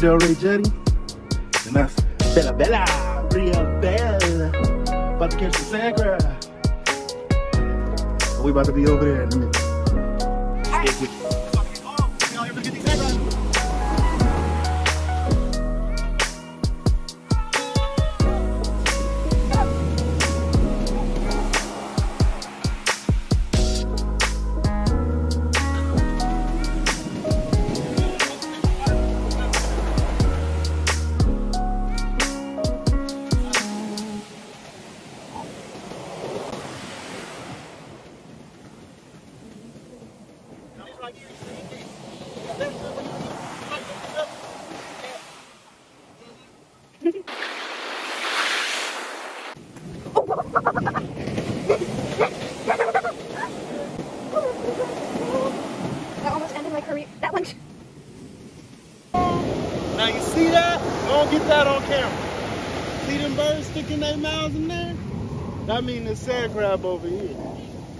Del Rey jetty. And that's Bella Bella, Real Bella. About to catch the sand crab. We about to be over there in a minute. That mean the sand crab over here.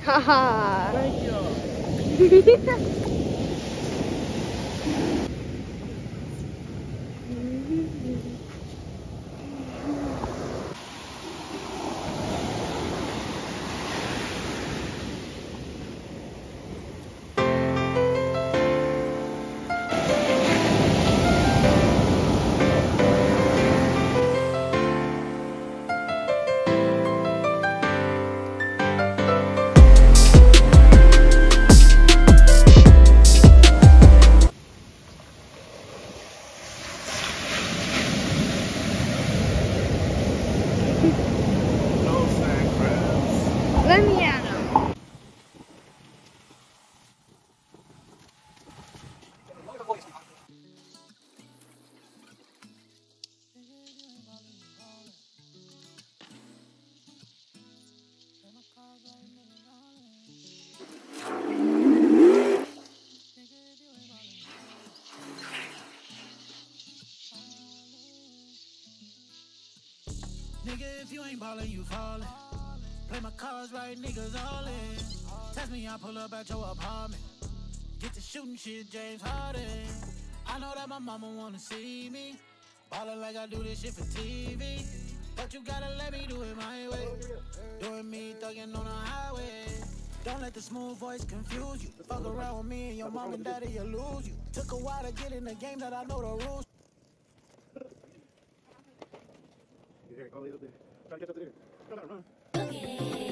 Haha. Thank y'all. Nigga, if you ain't ballin', you fallin'. Play my cards right, niggas all in. Test me, I pull up at your apartment. Get to shooting shit, James Harden. I know that my mama wanna see me. Ballin' like I do this shit for TV. But you gotta let me do it my way. Doing me, thuggin' on the highway. Don't let the smooth voice confuse you. Fuck around with me and your mom and daddy, you'll lose you. Took a while to get in the game that I know the rules. Here, go a little bit. Try to get up there. Go down, run.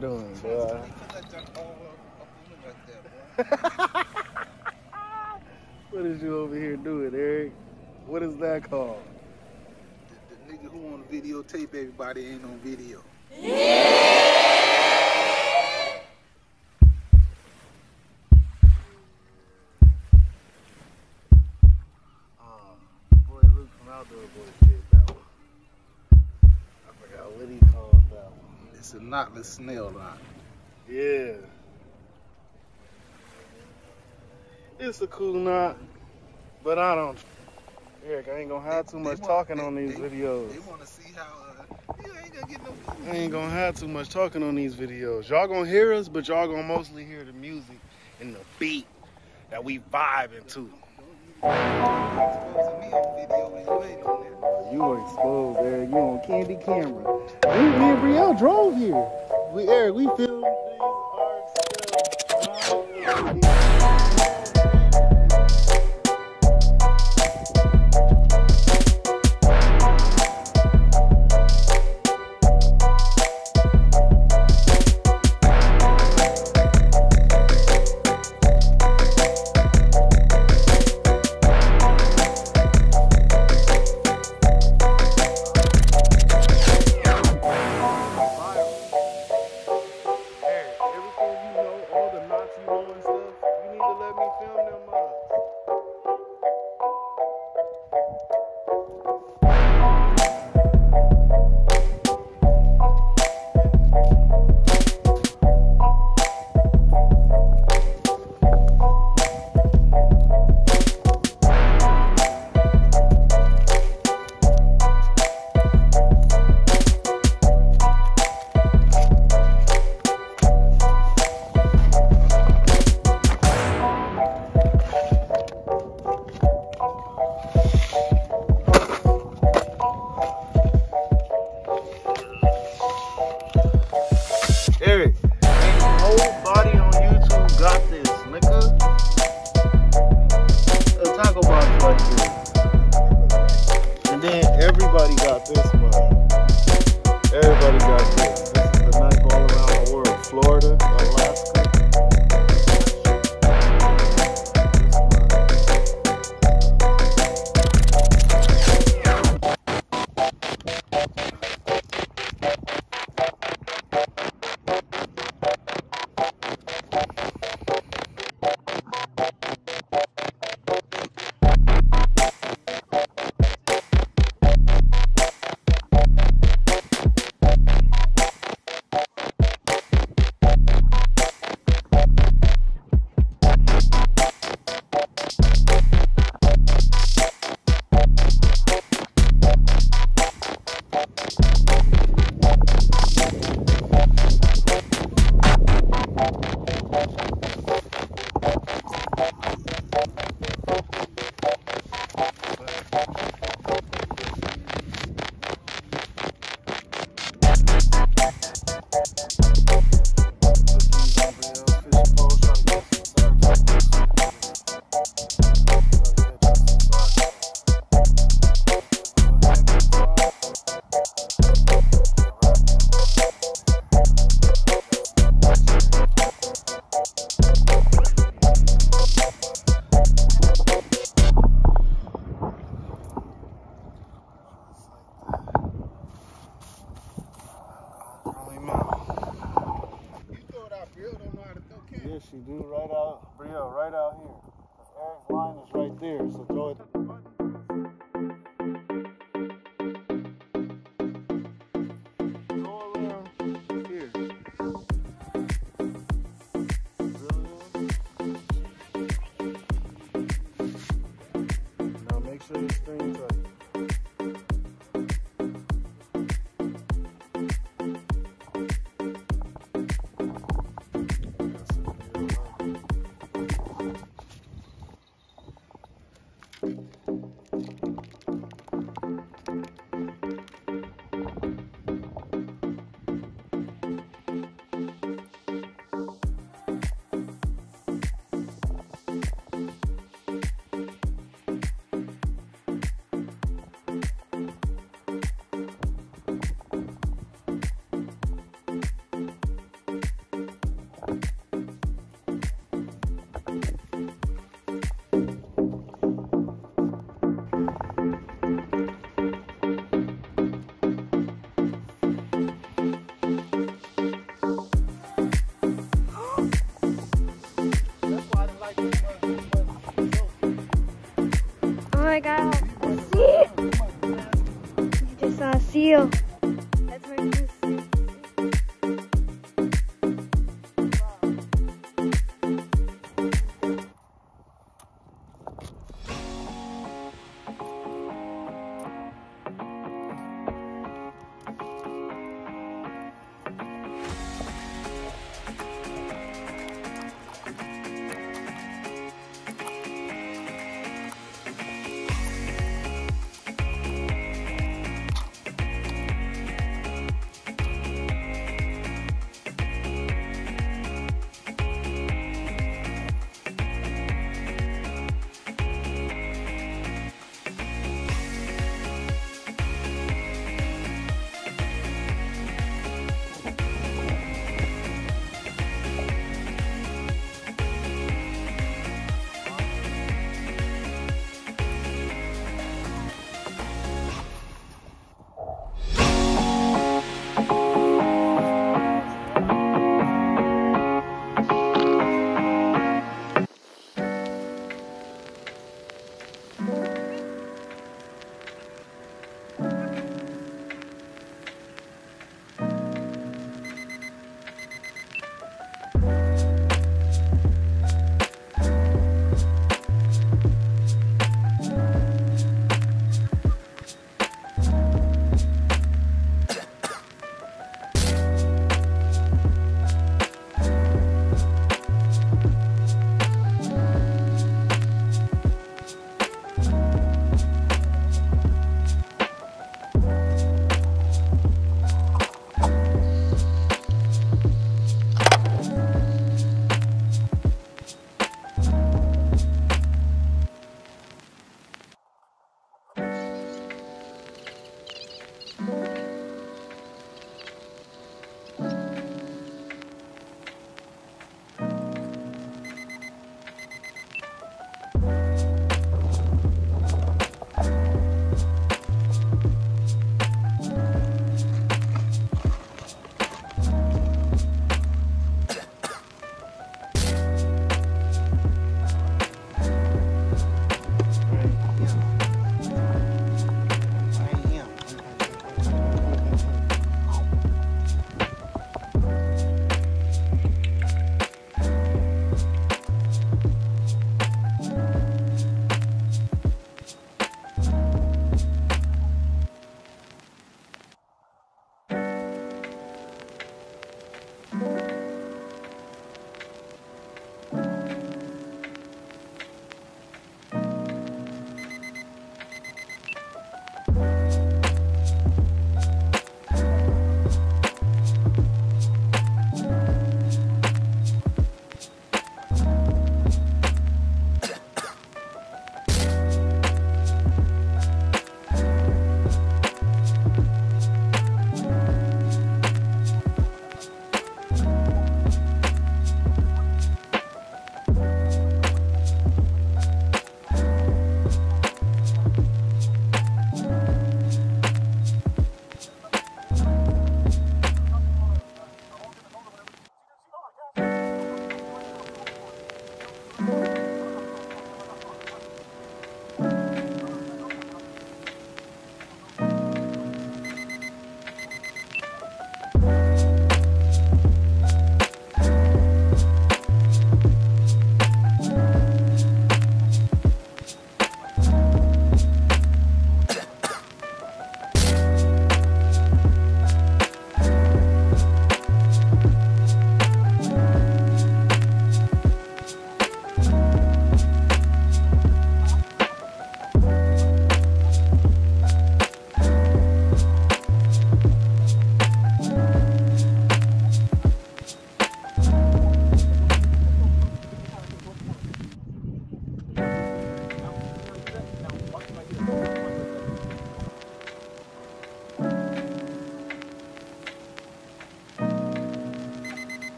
doing, boy? what is you over here doing, Eric? What is that called? The, the nigga who on videotape everybody ain't on video. Um, boy Luke from Outdoor Boys did that one. I forgot what he called that one. It's a knotless snell line. Yeah. It's a cool knot, but I don't. Eric, I ain't gonna have too much want- talking they- on these they- videos. They want to see how uh, you ain't gonna get no food. I ain't gonna have too much talking on these videos. Y'all gonna hear us, but y'all gonna mostly hear the music and the beat that we vibing to. You. You exposed, Eric. You on candy camera. We, me and Brielle drove here. We Eric, we filmed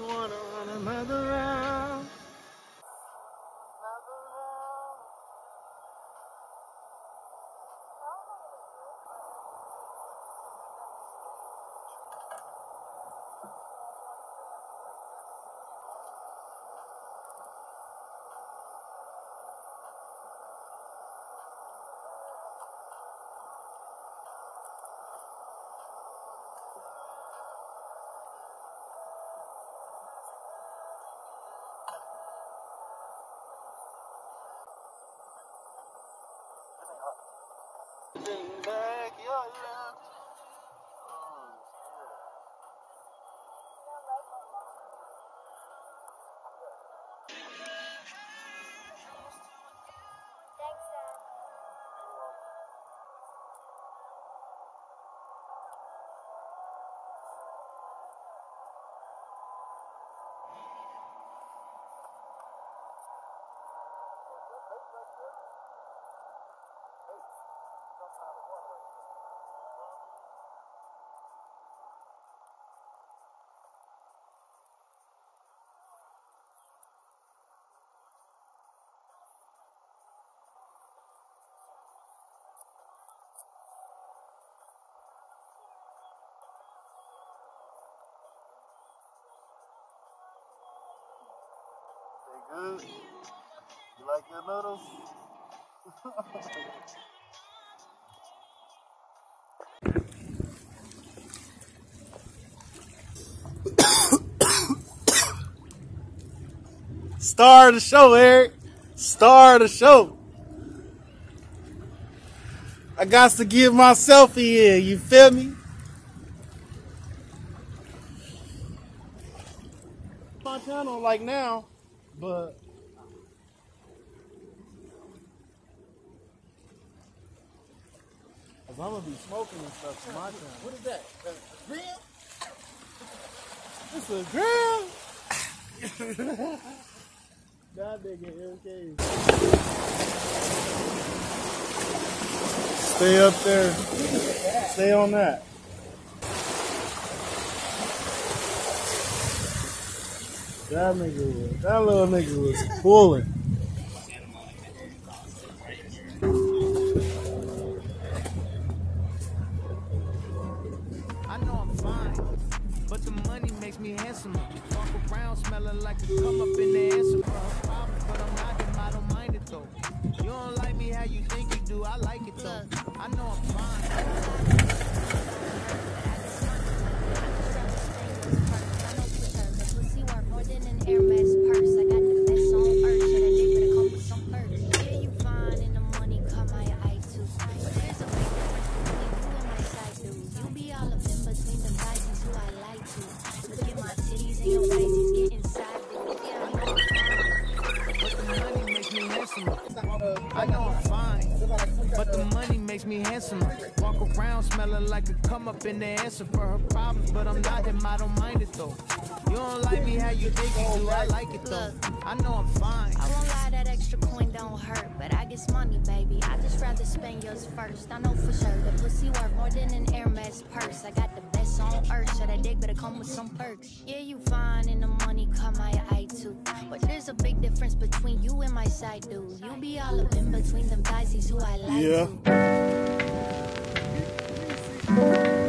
wanna run another They good? You like your noodles? Star of the show, Eric. Star of the show. I got to give my selfie in, you feel me? Channel like now, but Cause I'm gonna be smoking and stuff for my channel. What is that? Grill? It's a grill. that nigga MK. Stay up there. Stay on that. That nigga was, that little nigga was pulling. Hurt, but I guess money, baby. I just rather spend yours first. I know for sure the pussy worth more than an Hermes purse. I got the best on earth, I dig, but it come with some perks. Yeah, you fine, and the money come my eye too. But there's a big difference between you and my side dude. You be all up in between them guys who I like Yeah.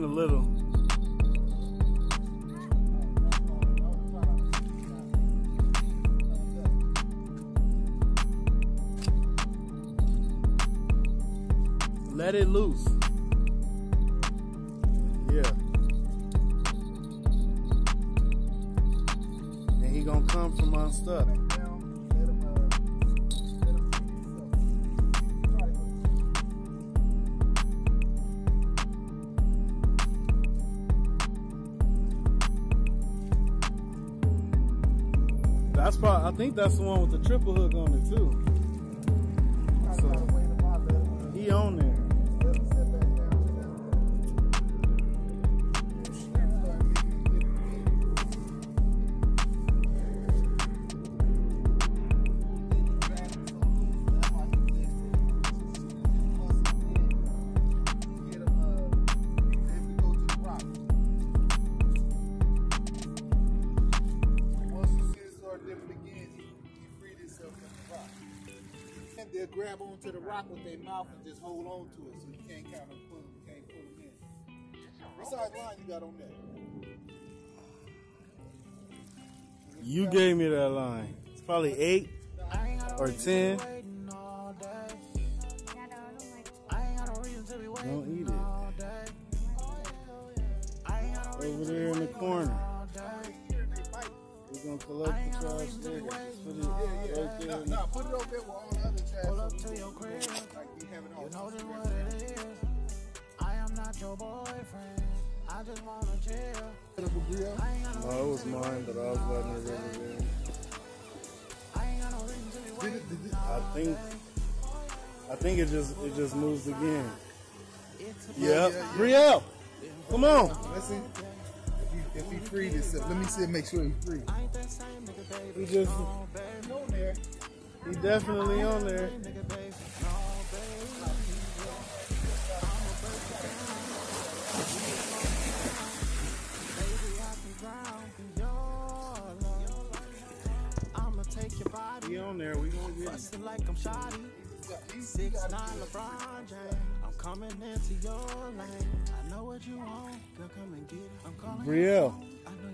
A little. Let it loose. I think that's the one with the triple hook on it too. They'll grab onto the rock with their mouth and just hold on to it so you can't kind of pull them, you can't pull them in. What size line you got on there? You gave me that line. It's probably eight or ten. Waiting all day. Yeah, no, I don't like I ain't got no reason to be waiting Don't eat it. all day. I ain't got no Over there in the corner. We're gonna collect the trash there. Put it right there. In put it over there with all the. Pull up to your crib. Like we have it all. You know just what it is. I am not your boyfriend. I just wanna chill. I no No, it was mine, but I was letting it run in. I ain't got no reason to be waiting. I think, I think it just it just moves again. Yep, Brielle, come on. Listen, if he, if he free this, let me see, make sure he's free. He just He's on there. He definitely on there. I'ma take your body. He on there. We gonna get it. Like I'm shoddy. Six nine LeBron James. I'm coming into your lane. I know what you want. Girl, come and get it. I'm calling. Brielle,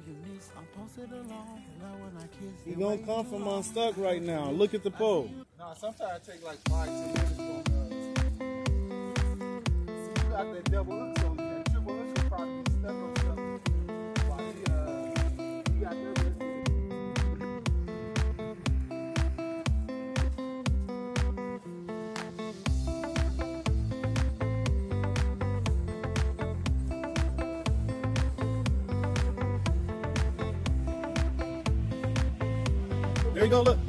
I know you miss. I'm posted alone. Love when I kiss you. gonna come from unstuck right now. Look at the pole. Nah, sometimes it take like five, ten minutes from See, you got that double hook, so that triple hook will probably be stuck on There you go. Look.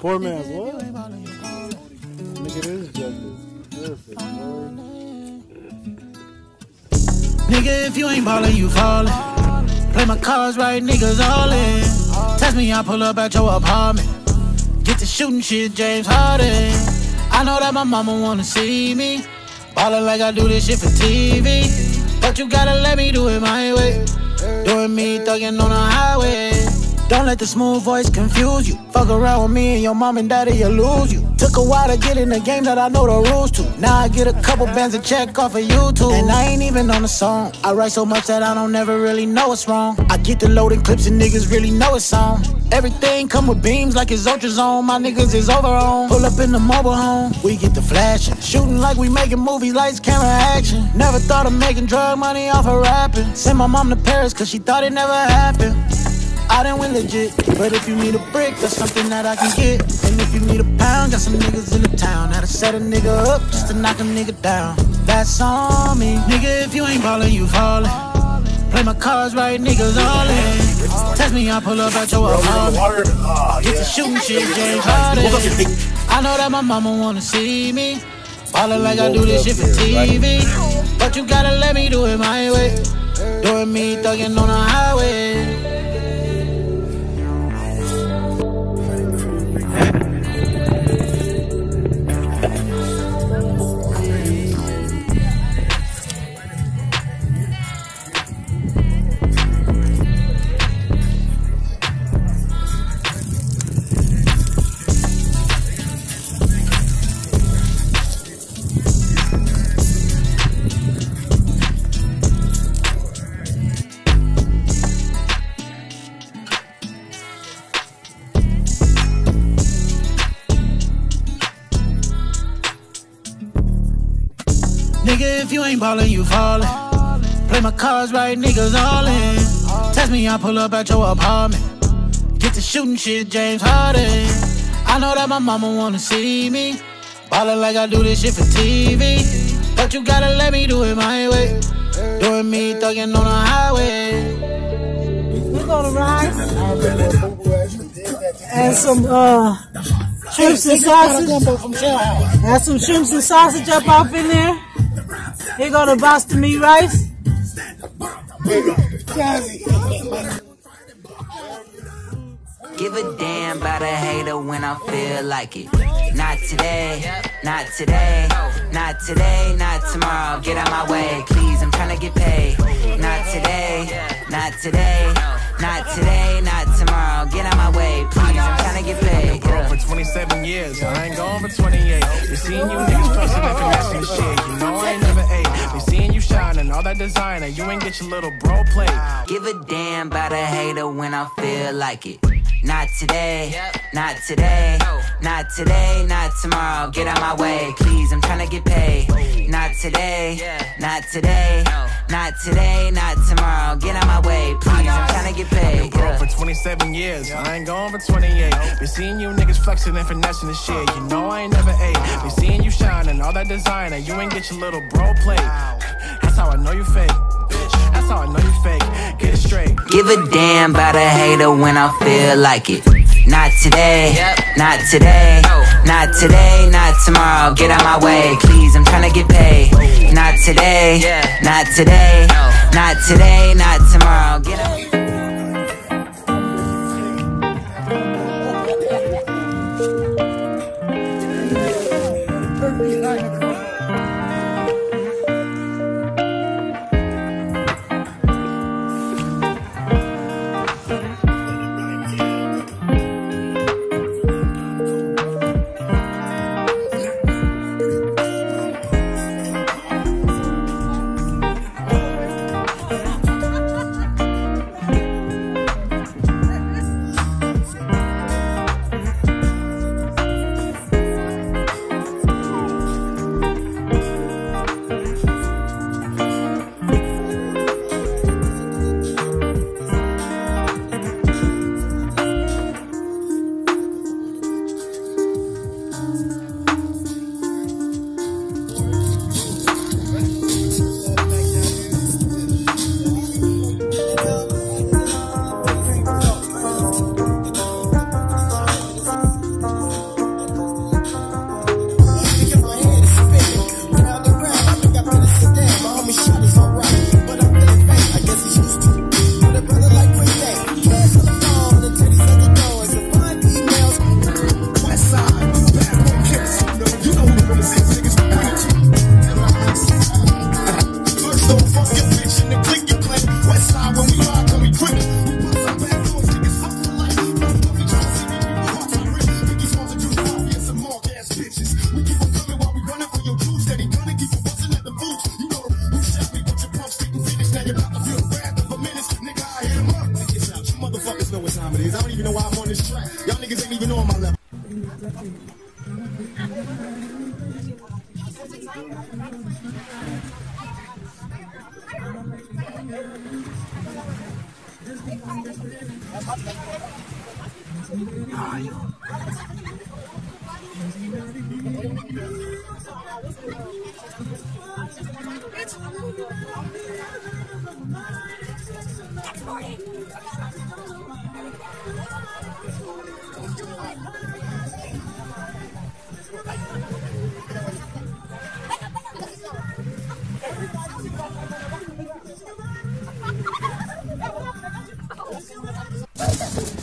Poor man's what? Nigga, this justice. This is. Nigga, if you ain't ballin', you fallin'. Play my cards right, niggas all in. Test me, I pull up at your apartment. Get to shooting shit, James Harden. I know that my mama wanna see me. Ballin' like I do this shit for TV. But you gotta let me do it my way. Doing me, thuggin' on the highway. Don't let the smooth voice confuse you. Fuck around with me and your mom and daddy, you'll lose you. Took a while to get in the game that I know the rules to. Now I get a couple bands a check off of YouTube. And I ain't even on the song. I write so much that I don't never really know what's wrong. I get the loading clips and niggas really know it's on. Everything come with beams like it's ultra zone. My niggas is over on. Pull up in the mobile home. We get the flashing. Shooting like we making movies, lights, camera, action. Never thought of making drug money off of rapping. Sent my mom to Paris cause she thought it never happened. I done went legit, but if you need a brick, that's something that I can get. And if you need a pound, got some niggas in the town. How to set a nigga up just to knock a nigga down. That's on me. Nigga, if you ain't ballin', you fallin'. Play my cards right, niggas all in. Test me, I pull up at your apartment. Get to shooting shit, James Harden. I know that my mama wanna see me. Ballin' like I do this shit for TV. But you gotta let me do it my way. Doing me, thuggin' on the highway. Nigga, if you ain't ballin', you fallin'. Play my cards right, niggas all in. Test me, I pull up at your apartment. Get to shooting shit, James Harden. I know that my mama wanna see me. Ballin' like I do this shit for TV. But you gotta let me do it my way. Doing me, thuggin' on the highway. We're gonna ride and some uh shrimps and sausage. And some shrimps and sausage up off in there. Here go the Boston Me rice. Give a damn about a hater when I feel like it. Not today, not today, not today, not tomorrow. Get out my way, please. I'm trying to get paid. Not today, not today, not today, not tomorrow. Get out my way, please. I'm trying to get paid. Broke for 27 years, I ain't going for 28. Been seeing you niggas posting and finessing and shit. You know I ain't never ate. Been seeing you shining, all that designer. You ain't get your little bro plate. Give a damn about a hater when I feel like it. Not today, not today, not today, not tomorrow. Get out my way, please. I'm trying to get paid. Not today, not today, not today, not tomorrow. Get out my way, please. I'm trying to get paid. Been Broke for 27 years, I ain't going for 28. Been seeing you niggas flexing and finessing and shit. You know I ain't never ate. Been seeing you shining, all that designer. You ain't get your little bro plate. That's how I know you fake. Bitch, that's how you fake. Get it straight. Give a damn about a hater when I feel like it. Not today, not today, not today, not tomorrow. Get out my way, please. I'm trying to get paid. Not today, not today, not today, not tomorrow. Get out.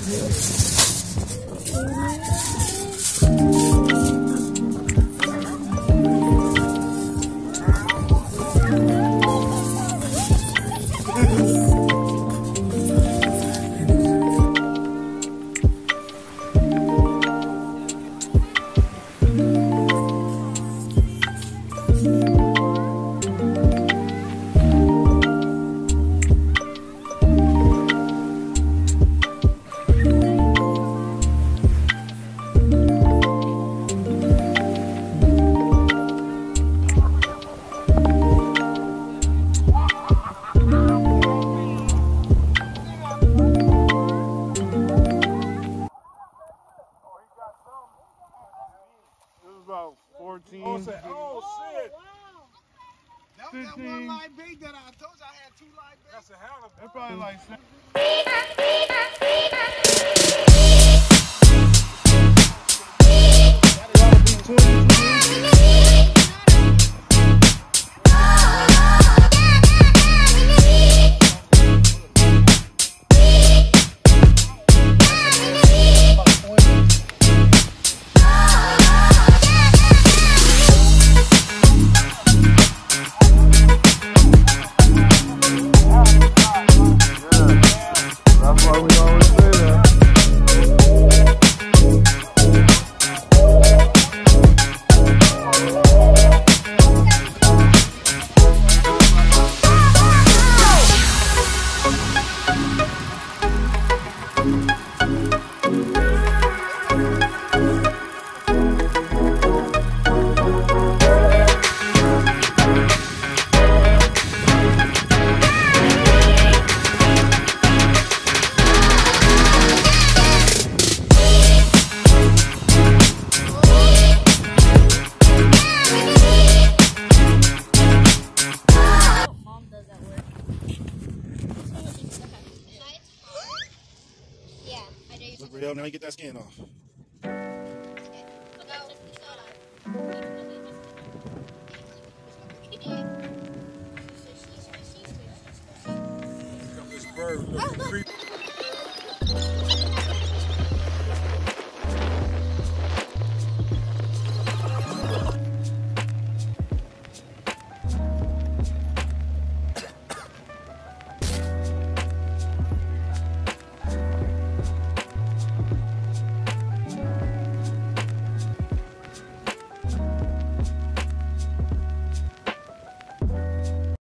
ね。